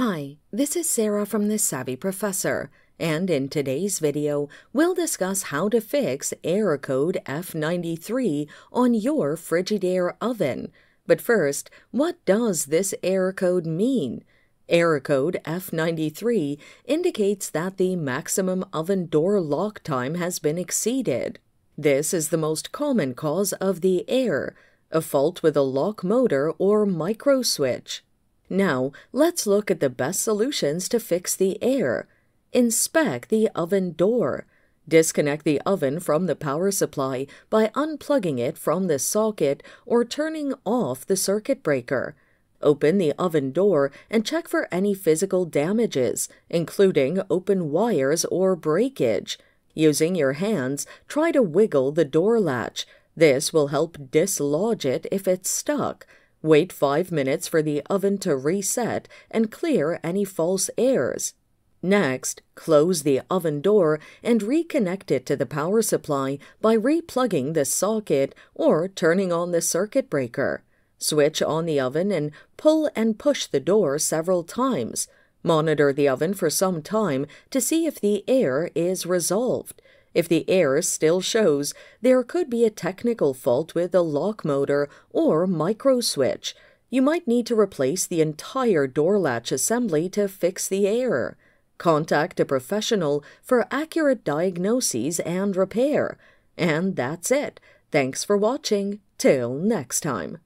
Hi, this is Sarah from The Savvy Professor, and in today's video, we'll discuss how to fix error code F93 on your Frigidaire oven. But first, what does this error code mean? Error code F93 indicates that the maximum oven door lock time has been exceeded. This is the most common cause of the error, a fault with a lock motor or micro switch. Now, let's look at the best solutions to fix the air. Inspect the oven door. Disconnect the oven from the power supply by unplugging it from the socket or turning off the circuit breaker. Open the oven door and check for any physical damages, including open wires or breakage. Using your hands, try to wiggle the door latch. This will help dislodge it if it's stuck. Wait 5 minutes for the oven to reset and clear any false airs. Next, close the oven door and reconnect it to the power supply by replugging the socket or turning on the circuit breaker. Switch on the oven and pull and push the door several times. Monitor the oven for some time to see if the air is resolved. If the error still shows, there could be a technical fault with the lock motor or micro switch. You might need to replace the entire door latch assembly to fix the error. Contact a professional for accurate diagnoses and repair. And that's it. Thanks for watching. Till next time.